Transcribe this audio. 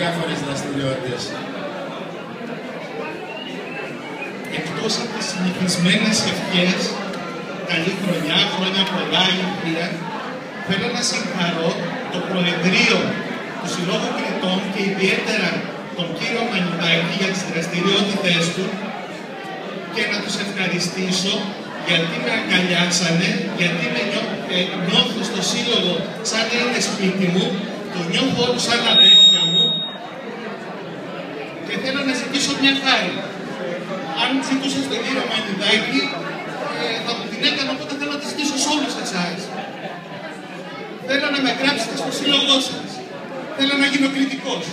διάφορες δραστηριότητες. Εκτός από τις συνηθισμένες ευχές, καλή χρονιά, χρόνια πολλά, υγεία, θέλω να συγχαρώ το Προεδρείο του Συλλόγου Κρητών και ιδιαίτερα τον κύριο Μανιδάκη για τις δραστηριότητες του και να τους ευχαριστήσω γιατί με αγκαλιάσανε, γιατί με νιώ, ε, νιώθω στο σύλλογο σαν να είναι σπίτι μου, το νιώθω όλους σαν αδέρφια μου και θέλω να ζητήσω μια χάρη. Αν ζητούσα στον κύριο Μανιδάκη, ε, θα μου την έκανα, οπότε θέλω να τη ζητήσω σε όλους εσάς. Θέλω να με γράψετε στο σύλλογό σας. Θέλω να γίνω κριτικός.